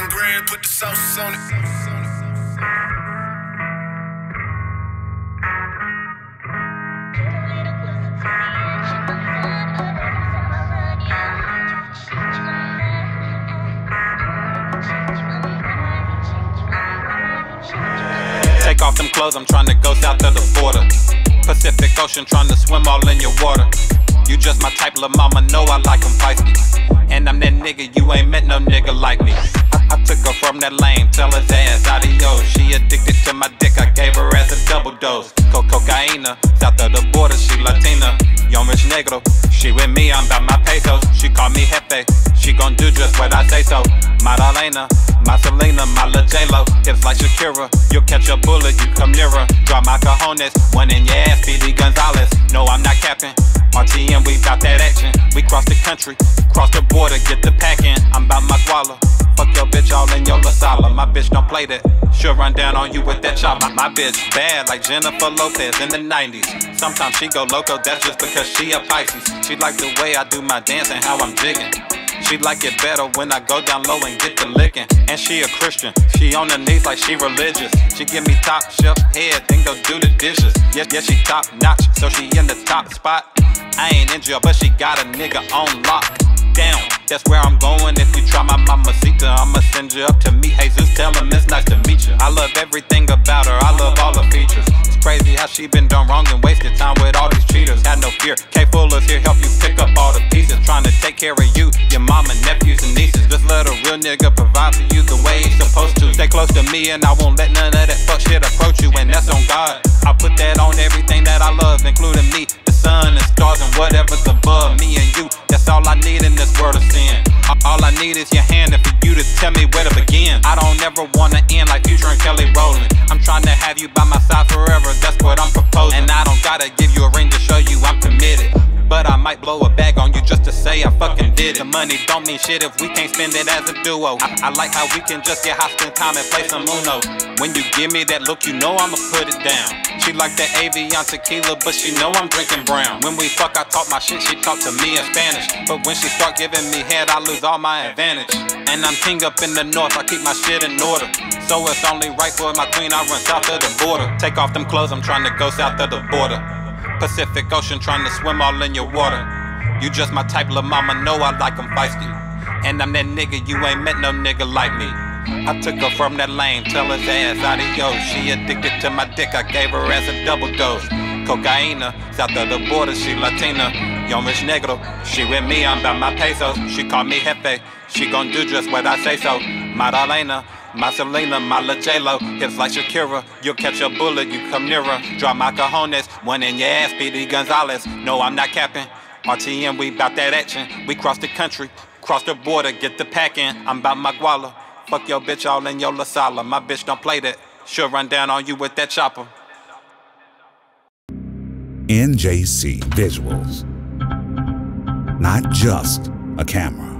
Put the sauce on it. Take off them clothes, I'm trying to go south of the border. Pacific Ocean, trying to swim all in your water. You just my type, lil' mama, know I like 'em feisty. And I'm that nigga, you ain't met no nigga like me. I took her from that lane, tell his ass adios. She addicted to my dick, I gave her ass a double dose. Co cocaina, south of the border, she Latina. Young rich negro, she with me, I'm about my pesos. She call me Jefe, she gon' do just what I say so. Madalena, my Selena, my La J-Lo. Hips like Shakira, you'll catch a bullet, you come nearer. Drop my cojones, one in your ass, Speedy Gonzales. No, I'm not capping. RTM, we bout that action. We cross the country, cross the border, get the My bitch play that. She'll run down on you with that chop. My, my bitch bad like Jennifer Lopez in the 90s. Sometimes she go loco, that's just because she a Pisces. She like the way I do my dance and how I'm jigging. She like it better when I go down low and get the licking. And she a Christian, she on her knees like she religious. She give me top shelf head, then go do the dishes. Yes, yes, she top notch, so she in the top spot. I ain't in jail, but she got a nigga on lock. Down, that's where I'm going. If you try my mamacita, I'ma send you up to meet Jesus. Tell him it's nice to meet you. I love everything about her, I love all the features. It's crazy how she been done wrong and wasted time with all these cheaters. Had no fear. K Fuller's here, help you pick up all the pieces. Trying to take care of you, your mama, nephews, and nieces. Just let a real nigga provide for you the way he's supposed to. Stay close to me, and I won't let none of that fuck shit approach you. And that's on God. I put that on everything that I love, including me, the sun and stars, and whatever's above me and you. All I need in this world of sin. All I need is your hand and for you to tell me where to begin. I don't ever wanna end like Future and Kelly Rowland. I'm trying to have you by my side forever, that's what I'm proposing. And I don't gotta give you a ring to show you I'm committed. But I might blow a bag on you just to say I fucking did it. The money don't mean shit if we can't spend it as a duo. I, I like how we can just get high, spend time and play some Uno. When you give me that look, you know I'ma put it down. She like that Avion tequila, but she know I'm drinking brown. When we fuck, I talk my shit, she talk to me in Spanish. But when she start giving me head, I lose all my advantage. And I'm king up in the north, I keep my shit in order. So it's only right for my queen, I run south of the border. Take off them clothes, I'm trying to go south of the border. Pacific Ocean, trying to swim all in your water. You just my type, lil' mama, know I like like 'em feisty. And I'm that nigga, you ain't met no nigga like me. I took her from that lane, tell his ass adios. She addicted to my dick, I gave her ass a double dose. Cocaina, south of the border, she Latina. Young rich negro, she with me, I'm about my pesos. She call me Jefe, she gon' do just what I say so. Madalena, my Selena, my La J-Lo, hips like Shakira. You'll catch a bullet, you come nearer. Drop my cojones, one in your ass, Speedy Gonzales. No, I'm not capping. RTM, we bout that action. We cross the country, cross the border, get the pack in. I'm about my guala. Fuck your bitch all in your La Sala. My bitch don't play that. She'll run down on you with that chopper. NJC Visuals. Not just a camera.